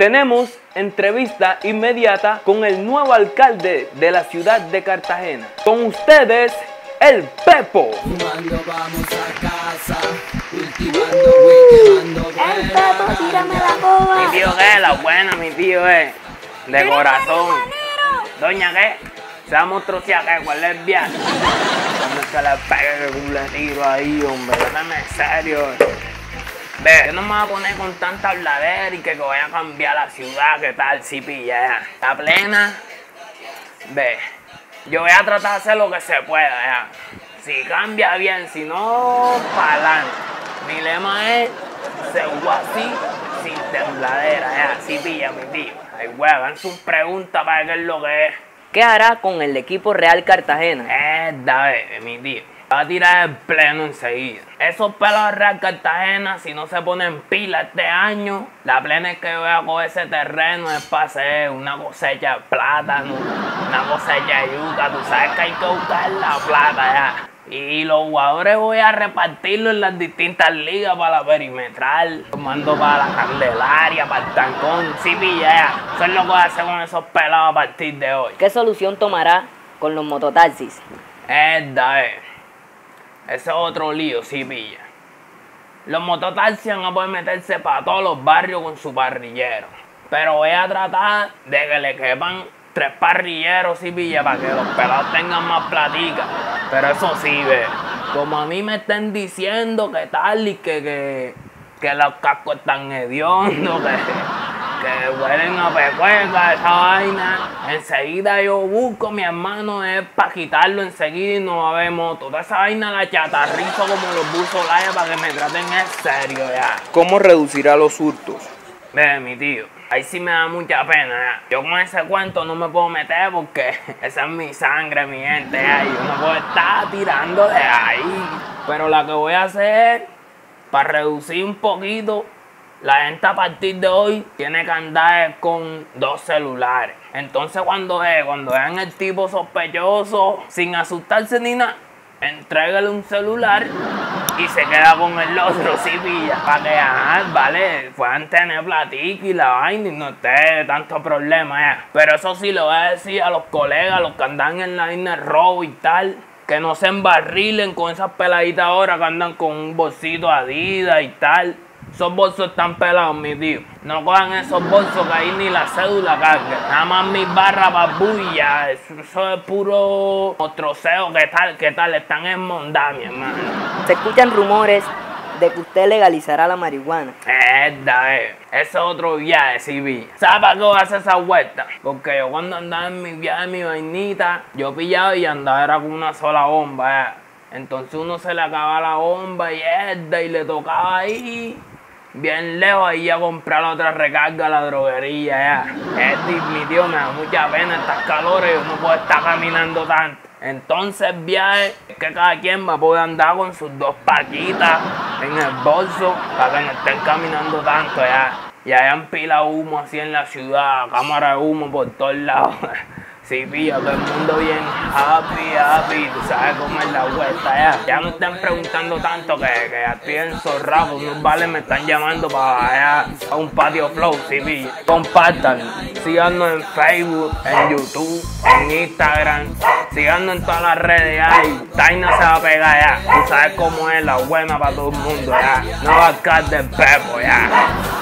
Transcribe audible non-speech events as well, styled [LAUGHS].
tenemos entrevista inmediata con el nuevo alcalde de la ciudad de Cartagena. Con ustedes, el Pepo. Fumando vamos a casa, cultivando, weed, El Pepo, tírame la coba. Mi tío que la buena, mi tío es de corazón. Doña qué, seamos trocias que cuál es bien. Cuando se le pegue que le tiro ahí, hombre, dame en serio. Ve, yo no me voy a poner con tanta habladera y que voy a cambiar la ciudad, que tal, si pilla, Está plena. Ve, yo voy a tratar de hacer lo que se pueda, ya. Si cambia bien, si no, pa'lante. Mi lema es, se así, sin tembladera, ya. Si pilla, mi tío. Ay, güey, hagan sus preguntas para ver qué es lo que es. ¿Qué hará con el equipo Real Cartagena? Eh, David, mi tío. Va a tirar el pleno enseguida. Esos pelos de Real Cartagena, si no se ponen pila este año, la plena es que voy a coger ese terreno es para hacer una cosecha de plátano, una cosecha de yuca. Tú sabes que hay que buscar la plata ya. Y los jugadores voy a repartirlo en las distintas ligas para la perimetral, mando para la Candelaria, para el Tancón, sí pilla. Eso es lo que voy a hacer con esos pelados a partir de hoy. ¿Qué solución tomará con los mototaxis? Es. Ese es otro lío, sí pilla. Los mototaxis van a poder meterse para todos los barrios con su parrillero. Pero voy a tratar de que le quepan tres parrilleros, sí pilla, para que los pelados tengan más platica. Pero eso sí, ve. Como a mí me están diciendo que tal y que, que, que los cascos están hediondos, [LAUGHS] que, que huelen a pecueca, esa vaina. Enseguida yo busco, mi hermano, es para quitarlo enseguida y no va a haber moto. Toda esa vaina la chatarrizo como los buzos laya para que me traten en serio ya. ¿Cómo reducirá los hurtos? Ve, mi tío, ahí sí me da mucha pena ya. Yo con ese cuento no me puedo meter porque [LAUGHS] esa es mi sangre, mi gente. ya, yo no puedo estar tirando de ahí. Pero la que voy a hacer, para reducir un poquito, la gente a partir de hoy tiene que andar con dos celulares. Entonces cuando ve, cuando vean el tipo sospechoso, sin asustarse ni nada, entrégale un celular y se queda con el otro, sí, pilla, para que, ajá, vale, puedan tener platica y la vaina y no esté tanto problema ya. Pero eso sí, le voy a decir a los colegas, los que andan en la línea de robo y tal, que no se embarrilen con esas peladitas ahora que andan con un bolsito Adidas y tal. Esos bolsos están pelados, mi tío. No cojan esos bolsos que ahí ni la cédula carga. Nada más mis barras babulla. Eso, eso es puro troceo. ¿Qué tal? ¿Qué tal? Están en mi hermano. Se escuchan rumores de que usted legalizará la marihuana. Esta es. Ese es otro viaje, sí, vi. ¿Sabes para qué voy a hacer esa vuelta? Porque yo cuando andaba en mi viaje, mi vainita, yo pillaba y andaba era con una sola bomba, eh. Entonces uno se le acaba la bomba y esta y le tocaba ahí. Bien lejos ahí a comprar otra recarga a la droguería ya. Este, mi tío, me da mucha pena estas calores, yo no puedo estar caminando tanto. Entonces viaje que cada quien va a poder andar con sus dos paquitas en el bolso para que no estén caminando tanto ya. Y hayan pila humo así en la ciudad, cámara de humo por todos lados. [LAUGHS] Sí, pilla, todo el mundo bien happy, happy, tú sabes cómo es la vuelta ya. Ya no estén preguntando tanto que, que estoy enzorrado, unos vales me están llamando para allá a un patio flow, sí, pilla. Compartan, síganos en Facebook, en YouTube, en Instagram, síganos en todas las redes ya y Taina se va a pegar ya. Tú sabes cómo es la buena para todo el mundo ya. No va a caer de pepo ya.